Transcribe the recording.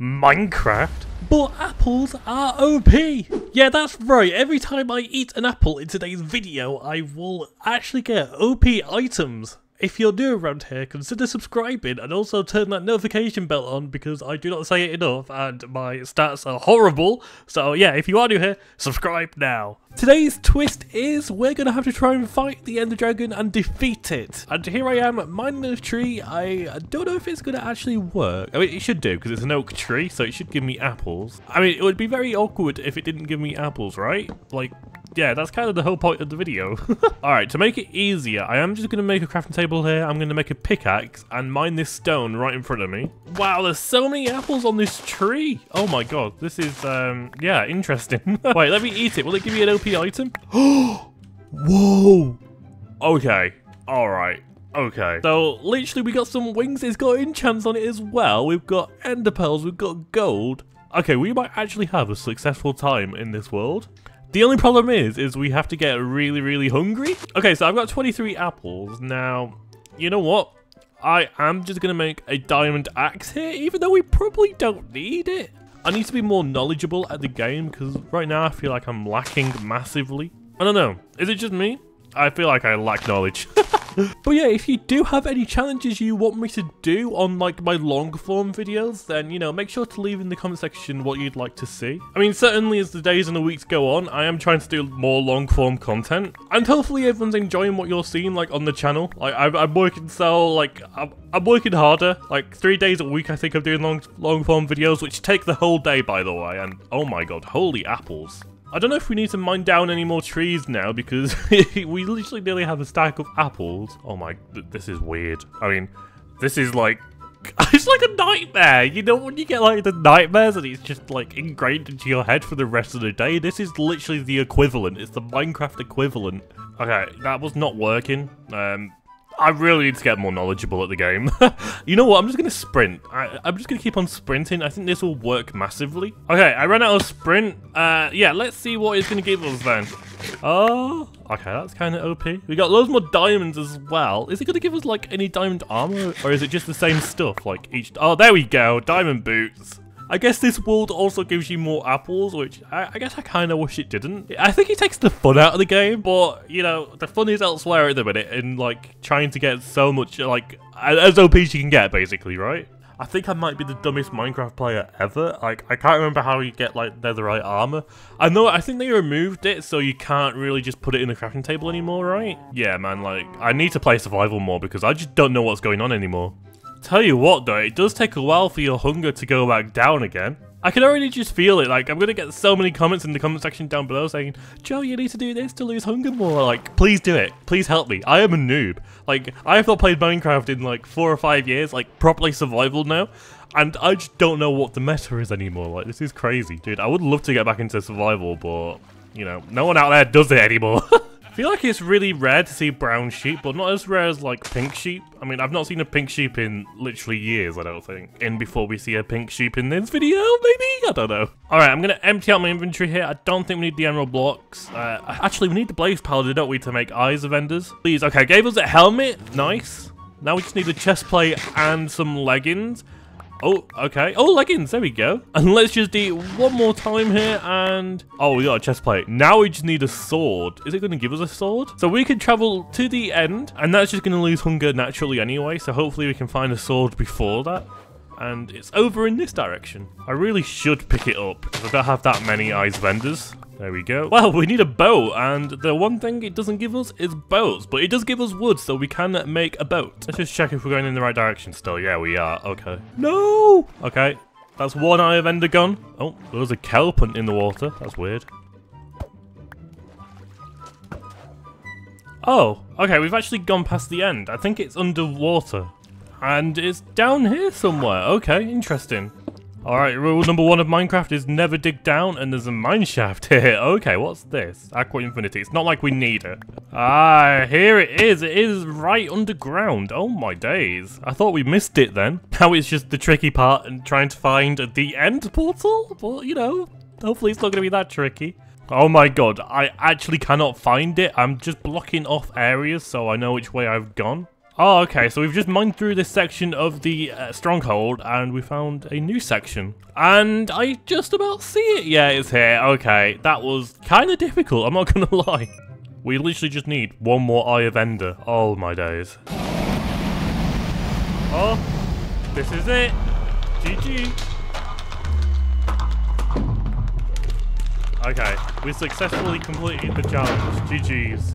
Minecraft? But apples are OP! Yeah, that's right, every time I eat an apple in today's video, I will actually get OP items. If you're new around here, consider subscribing and also turn that notification bell on because I do not say it enough and my stats are horrible. So yeah, if you are new here, subscribe now. Today's twist is we're going to have to try and fight the Ender Dragon and defeat it. And here I am mining a tree. I don't know if it's going to actually work. I mean, it should do because it's an oak tree, so it should give me apples. I mean, it would be very awkward if it didn't give me apples, right? Like, yeah, that's kind of the whole point of the video. Alright, to make it easier, I am just going to make a crafting table here. I'm going to make a pickaxe and mine this stone right in front of me. Wow, there's so many apples on this tree. Oh my god, this is, um, yeah, interesting. Wait, let me eat it. Will it give me an OP item? Whoa! Okay, alright. Okay. So, literally, we got some wings. It's got enchants on it as well. We've got ender pearls. We've got gold. Okay, we might actually have a successful time in this world. The only problem is, is we have to get really, really hungry. Okay, so I've got 23 apples. Now, you know what? I am just going to make a diamond axe here, even though we probably don't need it. I need to be more knowledgeable at the game, because right now I feel like I'm lacking massively. I don't know. Is it just me? I feel like I lack knowledge. but yeah, if you do have any challenges you want me to do on like my long form videos, then you know, make sure to leave in the comment section what you'd like to see. I mean, certainly as the days and the weeks go on, I am trying to do more long form content, and hopefully everyone's enjoying what you're seeing like on the channel. Like I'm, I'm working so like I'm, I'm working harder. Like three days a week, I think I'm doing long long form videos, which take the whole day, by the way. And oh my god, holy apples! I don't know if we need to mine down any more trees now because we literally nearly have a stack of apples. Oh my, th this is weird. I mean, this is like, it's like a nightmare. You know when you get like the nightmares and it's just like ingrained into your head for the rest of the day? This is literally the equivalent. It's the Minecraft equivalent. Okay, that was not working. Um, I really need to get more knowledgeable at the game. you know what? I'm just going to sprint. I, am just going to keep on sprinting. I think this will work massively. Okay, I ran out of sprint. Uh, yeah, let's see what it's going to give us then. Oh, okay, that's kind of OP. We got loads more diamonds as well. Is it going to give us, like, any diamond armor? Or is it just the same stuff? Like, each... Oh, there we go. Diamond boots. I guess this world also gives you more apples, which I, I guess I kind of wish it didn't. I think it takes the fun out of the game, but, you know, the fun is elsewhere at the minute in, like, trying to get so much, like, as OP as you can get, basically, right? I think I might be the dumbest Minecraft player ever. Like, I can't remember how you get, like, netherite armor. I know, I think they removed it, so you can't really just put it in the crafting table anymore, right? Yeah, man, like, I need to play survival more because I just don't know what's going on anymore. Tell you what though, it does take a while for your hunger to go back down again. I can already just feel it, like I'm gonna get so many comments in the comment section down below saying, Joe, you need to do this to lose hunger more. Like, please do it. Please help me. I am a noob. Like, I have not played Minecraft in like four or five years, like properly survival now. And I just don't know what the meta is anymore. Like, this is crazy. Dude, I would love to get back into survival, but, you know, no one out there does it anymore. I feel like it's really rare to see brown sheep, but not as rare as like pink sheep. I mean, I've not seen a pink sheep in literally years, I don't think. In before we see a pink sheep in this video, maybe? I don't know. Alright, I'm gonna empty out my inventory here. I don't think we need the emerald blocks. Uh, actually, we need the blaze powder, don't we, to make eyes of enders? Please, okay, gave us a helmet. Nice. Now we just need a chest plate and some leggings. Oh, okay. Oh, leggings. There we go. And let's just eat one more time here. And oh, we got a chest plate. Now we just need a sword. Is it going to give us a sword? So we can travel to the end, and that's just going to lose hunger naturally anyway. So hopefully we can find a sword before that and it's over in this direction. I really should pick it up, because I don't have that many eyes of enders. There we go. Well, we need a boat, and the one thing it doesn't give us is boats, but it does give us wood, so we can make a boat. Let's just check if we're going in the right direction still. Yeah, we are. Okay. No! Okay, that's one eye of ender gone. Oh, there's a kelpant in the water. That's weird. Oh, okay, we've actually gone past the end. I think it's underwater. And it's down here somewhere. Okay, interesting. Alright, rule number one of Minecraft is never dig down, and there's a mine shaft here. Okay, what's this? Aqua Affinity. It's not like we need it. Ah, here it is. It is right underground. Oh my days. I thought we missed it then. Now it's just the tricky part and trying to find the end portal? Well, you know, hopefully it's not going to be that tricky. Oh my god, I actually cannot find it. I'm just blocking off areas so I know which way I've gone. Oh, okay, so we've just mined through this section of the uh, stronghold, and we found a new section. And I just about see it. Yeah, it's here. Okay, that was kind of difficult, I'm not gonna lie. We literally just need one more Eye of Ender. Oh my days. Oh, this is it. GG. Okay, we successfully completed the challenge. GG's.